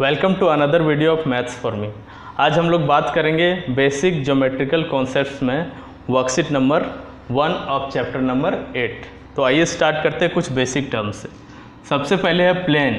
Welcome to another video of maths for me. आज हम लोग बात करेंगे बेसिक ज्योमेट्रिकल कॉन्सेप्ट्स में worksheet number one of chapter number eight. तो आइए स्टार्ट करते हैं कुछ बेसिक टर्म्स से। सबसे पहले है प्लेन।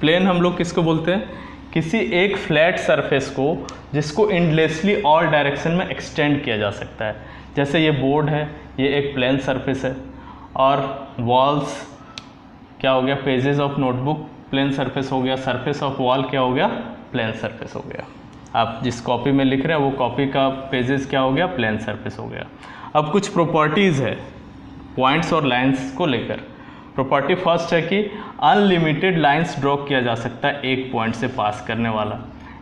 प्लेन हम लोग किसको बोलते हैं? किसी एक फ्लैट सरफेस को जिसको इंडलेसली ऑल डायरेक्शन में एक्सटेंड किया जा सकता है। जैसे ये बोर्ड है, ये एक प्लेन सरफेस है। और वॉल्स क्या हो गया? Pages of notebook plane surface हो गया, सरफेस ऑफ़ वॉल क्या हो गया? प्लेन सरफेस हो गया। आप जिस कॉपी में लिख रहे हैं, वो कॉपी का पेजेस क्या हो गया? प्लेन सरफेस हो गया। अब कुछ प्रॉपर्टीज़ है पॉइंट्स और लाइंस को लेकर। प्रॉपर्टी फ़र्स्ट है कि अनलिमिटेड लाइंस ड्रॉ किया जा सकता है एक पॉइंट से पास करने वाला।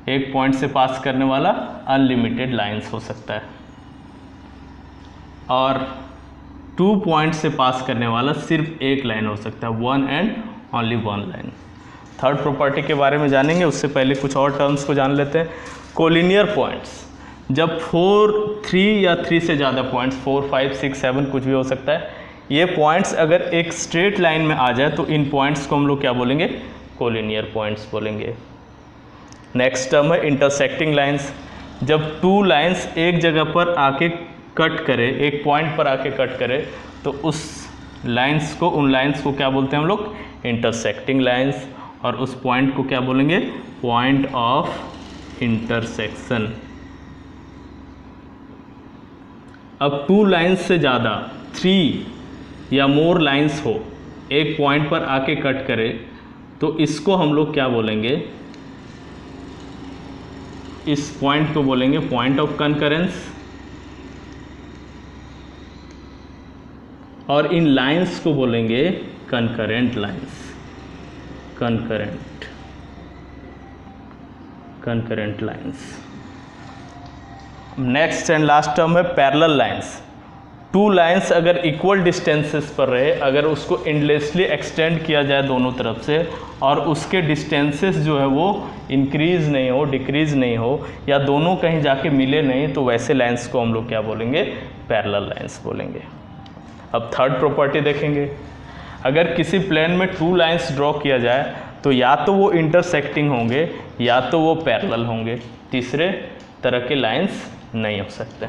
एक पॉइंट से पास करने वाला अनलिमिटेड लाइंस हो सकता है। और टू पॉइंट से पास करने वाला सिर्फ़ एक लाइन हो सकता है one and only one line third property के बारे में जानेंगे, उससे पहले कुछ और टर्म्स को जान लेते हैं। कोलिनियर पॉइंट्स जब फोर थ्री या थ्री से ज़्यादा points four five six seven कुछ भी हो सकता है, ये पॉइंट्स अगर एक स्ट्रेट लाइन में आ जाए तो इन पॉइंट्स को हम लोग क्या बोलेंगे? कोलिनियर पॉइंट्स बोलेंगे। नेक्स्ट टर्म है इंटरसेक्टिंग लाइंस जब टू लाइंस एक जगह पर आके कट करे, एक पॉइंट पर आके कट करे तो उस लाइंस को, उन लाइंस को क्या बोलते हैं हम लोग? इंटरसेक्टिंग लाइंस और उस पॉइंट को क्या बोलेंगे? पॉइंट ऑफ़ इंटरसेक्शन अब टू लाइंस से ज़्यादा थ्री या मोर लाइंस हो, एक पॉइंट पर आके कट करे तो इसको हम लोग क्या बोलेंगे? इस पॉइंट को बोलेंगे पॉइंट ऑफ़ कंकरेंस और इन लाइंस को बोलेंगे concurrent lines concurrent concurrent lines next and last term है पैरेलल लाइंस टू लाइंस अगर इक्वल डिस्टेंसेस पर रहे, अगर उसको इंडलेसली एक्सटेंड किया जाए दोनों तरफ़ से, और उसके डिस्टेंसेस जो है वो इंक्रीज नहीं हो डिक्रीज नहीं हो, या दोनों कहीं जाके मिले नहीं तो वैसे लाइंस को हम लोग क्या बोलेंगे? पैरेलल लाइंस बोलेंगे। अब थर्ड प्रॉपर्टी देखेंगे। अगर किसी प्लेन में टू लाइंस ड्रॉ किया जाए तो या तो वो इंटरसेक्टिंग होंगे, या तो वो पैरेलल होंगे। तीसरे तरह के लाइंस नहीं हो सकते।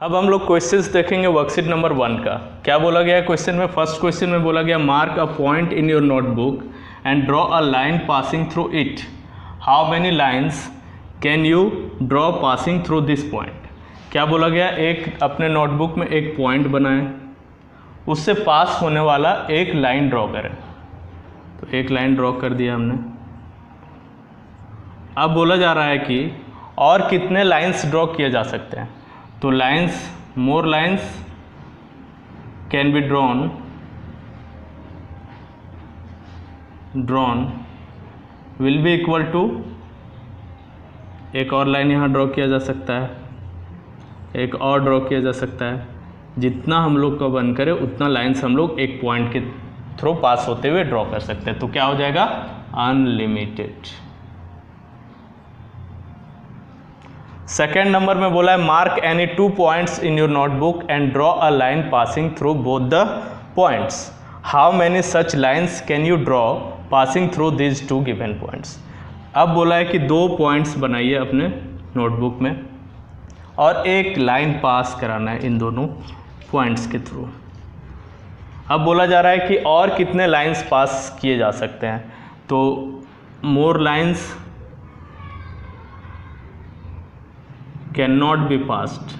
अब हम लोग क्वेश्चंस देखेंगे वर्कशीट नंबर वन का। क्या बोला गया क्वेश्चन में? फ़र्स्ट क्वेश्चन में बोला गया mark a point in your notebook and draw a line passing through it how many lines can you draw passing through this point क्या बोला गया? एक अपने नोटबुक में एक पॉइंट बनाएँ। उससे पास होने वाला एक लाइन ड्रॉ करें। तो एक लाइन ड्रॉ कर दिया हमने। अब बोला जा रहा है कि और कितने लाइंस ड्रॉ किए जा सकते हैं? तो lines, more lines can be drawn drawn will be equal to, एक और लाइन यहाँ ड्रॉ किया जा सकता है, एक और ड्रॉ किया जा सकता है। जितना हम लोग का बन करे, उतना लाइन्स हम लोग एक पॉइंट के थ्रू पास होते हुए ड्रॉ कर सकते हैं। तो क्या हो जाएगा? अनलिमिटेड सेकेंड नंबर में बोला है mark any two points in your notebook and draw a line passing through both the points how many such lines can you draw passing through these two given points अब बोला है कि दो points बनाइए अपने नोटबुक में। और एक लाइन पास कराना है इन दोनों पॉइंट्स के थ्रू अब बोला जा रहा है कि और कितने लाइंस पास किए जा सकते हैं? तो more lines can not be passed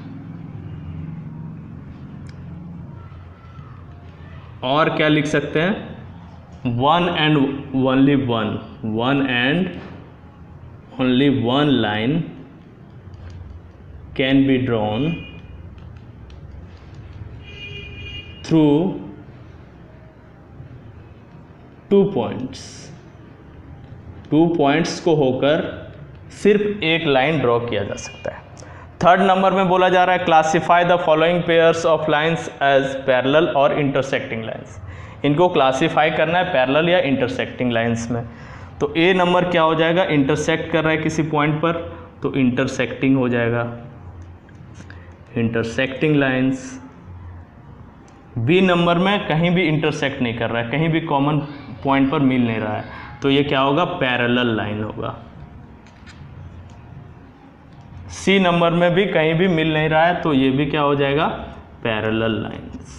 और क्या लिख सकते हैं? One and only one one and only one line can be drawn through two points two points को होकर सिर्फ़ एक लाइन ड्रॉ किया जा सकता है। थर्ड नंबर में बोला जा रहा है classify the following pairs of lines as parallel और इंटरसेक्टिंग लाइंस इनको क्लासिफाई करना है पैरेलल या इंटरसेक्टिंग लाइंस में। तो ए नंबर क्या हो जाएगा? इंटरसेक्ट कर रहा है किसी पॉइंट पर तो इंटरसेक्टिंग हो जाएगा। इंटरसेक्टिंग लाइन्स बी नंबर में कहीं भी इंटरसेक्ट नहीं कर रहा है, कहीं भी कॉमन पॉइंट पर मिल नहीं रहा है तो ये क्या होगा? पैरेलल लाइन होगा। सी नंबर में भी कहीं भी मिल नहीं रहा है तो ये भी क्या हो जाएगा? पैरेलल लाइंस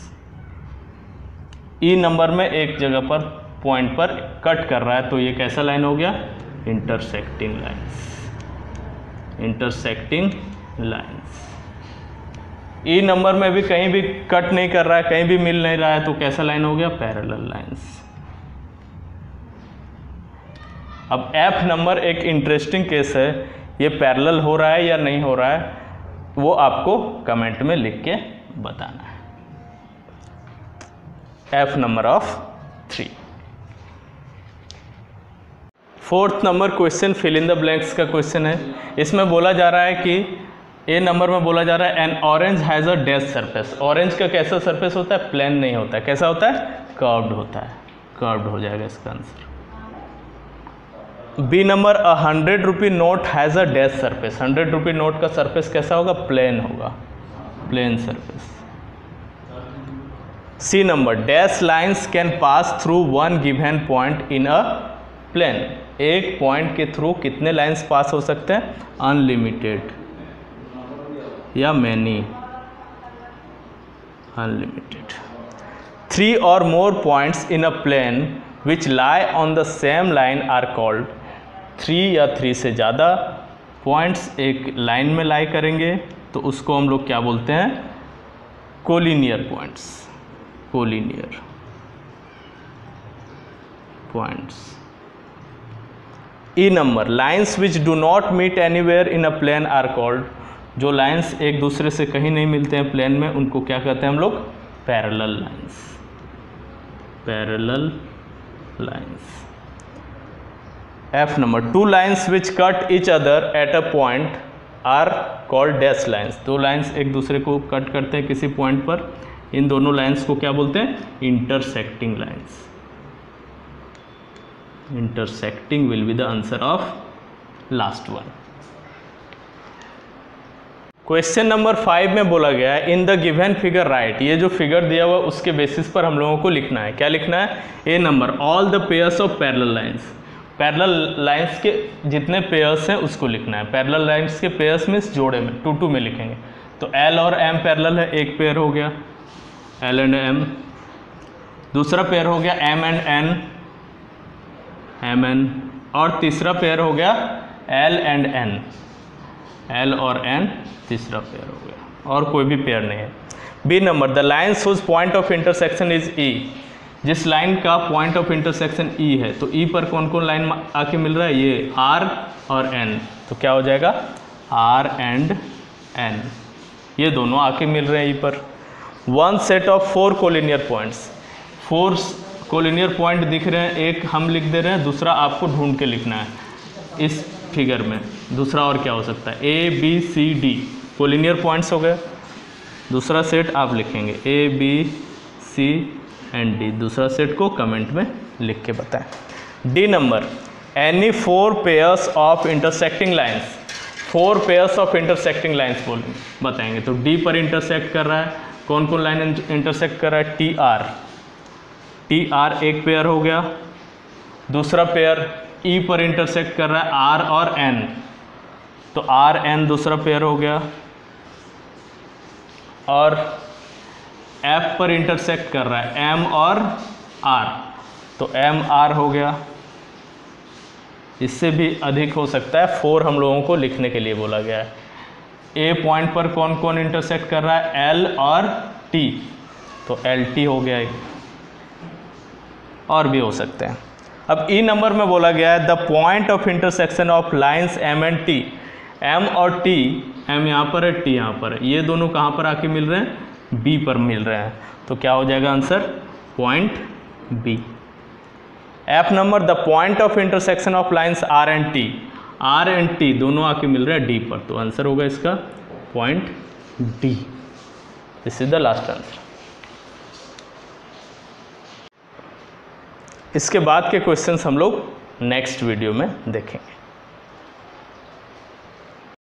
ई नंबर में एक जगह पर पॉइंट पर कट कर रहा है तो ये कैसा लाइन हो गया? Intersecting lines intersecting lines E number में भी कहीं भी कट नहीं कर रहा है, कहीं भी मिल नहीं रहा है तो कैसा लाइन हो गया? पैरेलल लाइंस अब एफ़ नंबर एक इंटरेस्टिंग केस है, ये पैरेलल हो रहा है या नहीं हो रहा है, वो आपको कमेंट में लिख के बताना है. F number of three fourth number question fill in the blanks का क्वेश्चन है. इसमें बोला जा रहा है कि ए नंबर में बोला जा रहा है an orange has a dash surface orange का कैसा सरफेस होता है? प्लेन नहीं होता है। कैसा होता है? कर्व्ड होता है। कर्व्ड हो जाएगा इसका answer B number a hundred rupee note has a dash surface hundred rupee note का सरफेस कैसा होगा? प्लेन होगा। Plane surface C number dash lines can pass through one given point in a plane एक point के through कितने lines pass हो सकते हैं? अनलिमिटेड या मैनी अनलिमिटेड थ्री और more points in a plane which lie on the same line are called three या three से ज़्यादा पॉइंट्स एक लाइन में लाई करेंगे तो उसको हम लोग क्या बोलते हैं? Collinear points collinear points E number lines which do not meet anywhere in a plane are called जो लाइंस एक दूसरे से कहीं नहीं मिलते हैं प्लेन में, उनको क्या कहते हैं हम लोग? Parallel lines parallel lines F number two lines which cut each other at a point are called dash lines दो लाइन्स एक दूसरे को कट करते हैं किसी पॉइंट पर। इन दोनों लाइन्स को क्या बोलते हैं? Intersecting lines intersecting will be the answer of last one question number five में बोला गया है in the given figure right ये जो फिगर दिया हुआ उसके बेसिस पर हम लोगों को लिखना है। क्या लिखना है? A number all the pairs of parallel lines parallel lines के जितने पेयर्स हैं, उसको लिखना है। पैरल लाइन्स के पेयर्स मीन्स जोड़े में टू टू में लिखेंगे। तो एल और एम पैरल है, एक पेयर हो गया। एल एंड एम दूसरा पेयर हो गया M and N M N और तीसरा पेयर हो गया एल एंड एन एल और एन तीसरा पेयर हो गया। और कोई भी पेयर नहीं है। B number the lines whose point of intersection is E जिस लाइन का पॉइंट ऑफ़ इंटरसेक्शन ई है तो ई e पर कौन कौन लाइन आके मिल रहा है? ये आर और एन तो क्या हो जाएगा? आर एंड एन ये दोनों आके मिल रहे हैं ई e पर। One set of four collinear points four collinear point दिख रहे हैं। एक हम लिख दे रहे हैं, दूसरा आपको ढूंढ के लिखना है। इस फिगर में। दूसरा और क्या हो सकता है? A B C D collinear points हो गए। दूसरा सेट आप लिखेंगे। A B C and D दूसरा सेट को कमेंट में लिख के बताएँ। D number any four pairs of intersecting lines four pairs of intersecting lines बोल बताएँगे। तो डी पर इंटरसेक्ट कर रहा है। कौन कौन लाइन इंटरसेक्ट कर रहा है? टी आर टी आर एक पेयर हो गया। दूसरा पेयर ई e पर इंटरसेक्ट कर रहा है आर और एन तो आर एन दूसरा पेयर हो गया। और एफ़ पर इंटरसेक्ट कर रहा है एम और आर तो एम आर हो गया। इससे भी अधिक हो सकता है। फोर हम लोगों को लिखने के लिए बोला गया है। ए पॉइंट पर कौन कौन इंटरसेक्ट कर रहा है? एल और टी तो एल टी हो गया एक। और भी हो सकते हैं। अब ई e नंबर में बोला गया है the point of intersection of lines M and T M और टी एम यहाँ पर है टी यहाँ पर है. ये दोनों कहाँ पर आके मिल रहे हैं? बी पर मिल रहे हैं. तो क्या हो जाएगा answer? Point B F number the point of intersection of lines R and T R and T दोनों आके मिल रहे हैं डी पर. तो आंसर होगा इसका point D this is the last answer इसके बाद के क्वेश्चंस हम लोग नेक्स्ट वीडियो में देखेंगे।